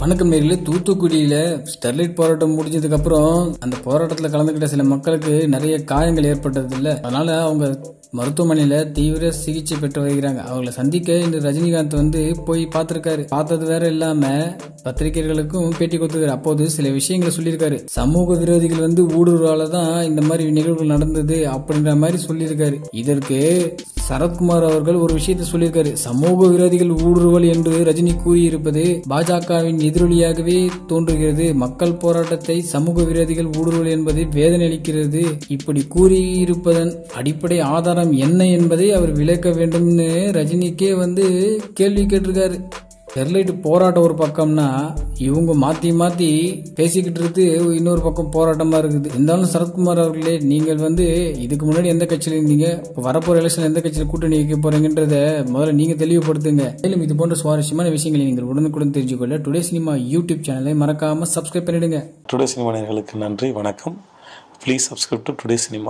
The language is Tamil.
வணக்கம் நேர்களே தூத்துக்குடியில ஸ்டெர்லைட் போராட்டம் முடிஞ்சதுக்கு அப்புறம் அந்த போராட்டத்தில் கலந்துக்கிட்ட சில மக்களுக்கு நிறைய காயங்கள் ஏற்பட்டது இல்லை அதனால அவங்க மருத்துவமனையில தீவிர சிகிச்சை பெற்று வருகிறாங்க. அவங்களை சந்திக்க இந்த ரஜினிகாந்த் வந்து போய் பார்த்திருக்காரு. பார்த்தது வேற இல்லாம பத்திரிகைகளுக்கும் பேட்டி கொடுத்துருக்காரு. அப்போது சில விஷயங்களை சொல்லியிருக்காரு. சமூக விரோதிகள் வந்து ஊடுருவால தான் இந்த மாதிரி நிகழ்வுகள் நடந்தது அப்படின்ற மாதிரி சொல்லியிருக்காரு. இதற்கு சரத்குமார் அவர்கள் ஒரு விஷயத்தை சொல்லியிருக்காரு. சமூக விரோதிகள் ஊடுருவல் என்று ரஜினி கூறியிருப்பது பாஜகவின் எதிரொலியாகவே தோன்றுகிறது. மக்கள் போராட்டத்தை சமூக விரோதிகள் ஊடுருவல் என்பது வேதனை அளிக்கிறது இப்படி கூறியிருப்பதன் அடிப்படை ஆதாரம் என்ன என்பதை அவர் விளக்க வேண்டும்னு ரஜினிக்கே வந்து கேள்வி கேட்டிருக்காரு. ஸ்டெர்லைட் போராட்டம் ஒரு பக்கம்னா இவங்க மாத்தி மாத்தி பேசிக்கிட்டு இருந்து இன்னொரு பக்கம் போராட்டமா இருக்குது. இருந்தாலும் சரத்குமார் அவர்களே நீங்கள் வந்து இதுக்கு முன்னாடி எந்த கட்சியில இருந்தீங்க? வரப்போற எலெக்ஷன் எந்த கட்சியில கூட்டணி வைக்க போறீங்கன்றத முதல்ல நீங்க தெளிவுபடுத்துங்க. மேலும் இது போன்ற சுவாரஸ்யமான விஷயங்களை நீங்கள் உடனுக்குடன் தெரிஞ்சுக்கொள்ள டுடே சினிமா யூடியூப் சேனலை மறக்காம சப்ஸ்கிரைப் பண்ணிடுங்க. டுடே சினிமா நேர்களுக்கு நன்றி வணக்கம். Please subscribe to today cinema